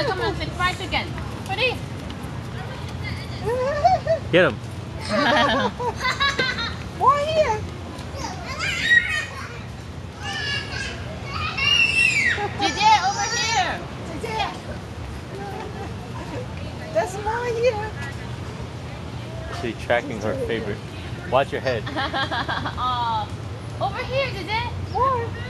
Here, come on, sit fried chicken. Ready? Get him. More here. JJ, over here. There's more here. She's tracking her favorite. Watch your head. Aw. over here, JJ. More.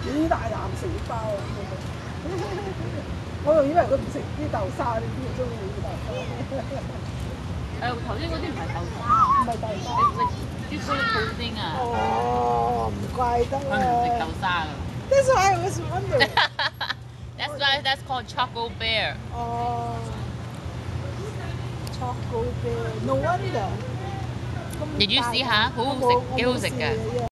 几大啖食包啊！妹妹我仲以为佢唔食啲豆沙呢啲，中意啲豆沙。诶头先嗰啲唔系豆沙，唔系豆沙。系朱古力布丁啊，哦，唔怪得佢唔食豆啦。沙㗎。 That's why I was wondering. That's why that's called Choco Bear. 哦，chocolate bear，no wonder。 Did you see 下？好好食，几好食嘅。